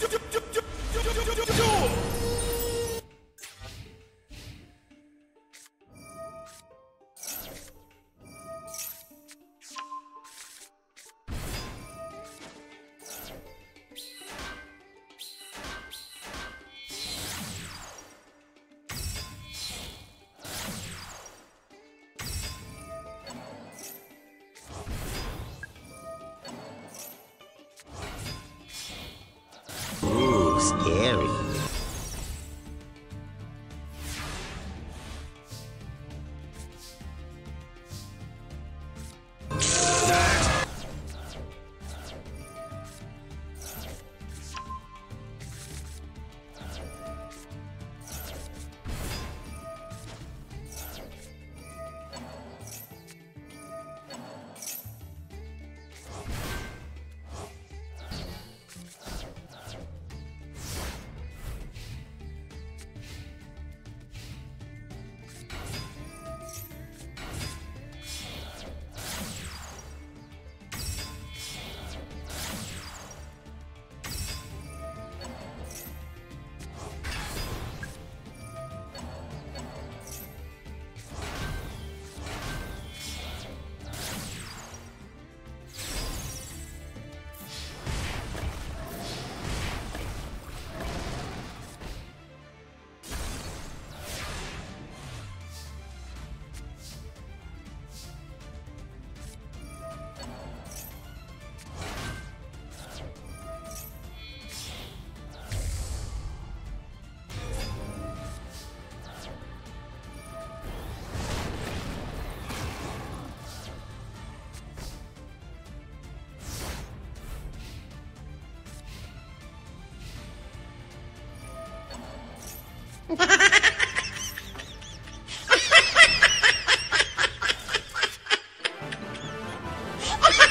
Ooh, scary. Ha ha Ha